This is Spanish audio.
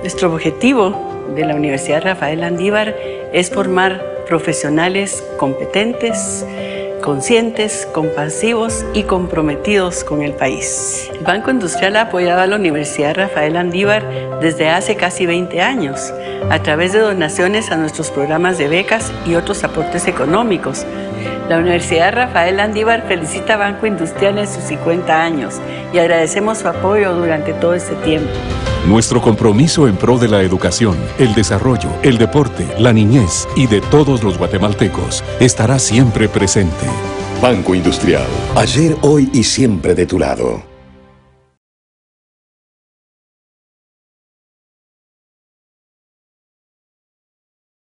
Nuestro objetivo de la Universidad Rafael Andívar es formar profesionales competentes, conscientes, compasivos y comprometidos con el país. El Banco Industrial ha apoyado a la Universidad Rafael Andívar desde hace casi 20 años a través de donaciones a nuestros programas de becas y otros aportes económicos. La Universidad Rafael Andívar felicita a Banco Industrial en sus 50 años y agradecemos su apoyo durante todo este tiempo. Nuestro compromiso en pro de la educación, el desarrollo, el deporte, la niñez y de todos los guatemaltecos estará siempre presente. Banco Industrial. Ayer, hoy y siempre de tu lado.